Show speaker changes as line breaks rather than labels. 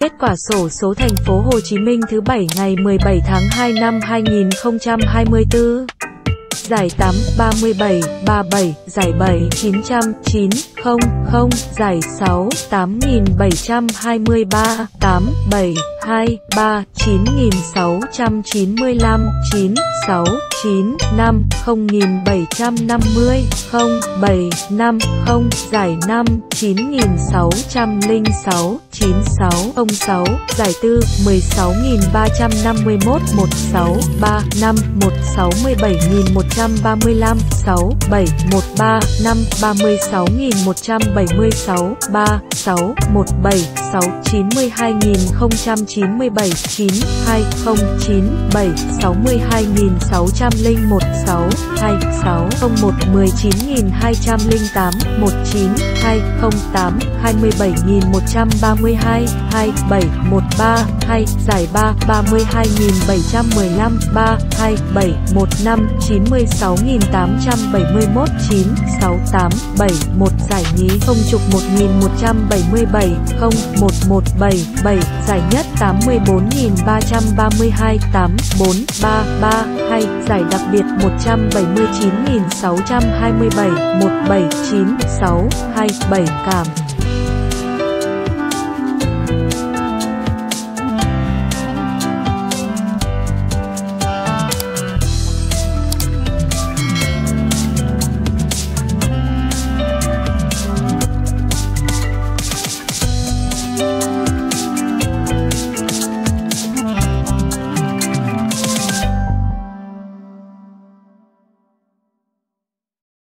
Kết quả sổ số thành phố Hồ Chí Minh thứ 7 ngày 17 tháng 2 năm 2024 Giải 8, 37, 37, giải 7, 900, 9, 0, 0, giải 6, 8723, 8, 7, 2, 3, 9695, 9, 6, 9, 5, 0750, 0, 7, 5, 0, giải 5, 9606, 96, 06, giải 4, 16351, 16, 3, 5, 16, 17135, 6, 7, 13, 5, 36176, 3, 6, 17, 6, 92097, 9, 2, 0, 9, 7, 62601, 6, 2, 6, 01, 19208, 19, 2, 08, 27132, 2, 7, 13, 2, giải 3, 32715, 3, 2, 7, 15, 96871, 9, 6, 8, 7, 1, giải nhí không trục 1177, 0, 117, 7, giải nhất 84.332.8433.2 giải đặc biệt 179627, 179, 6, 2, 7, cảm.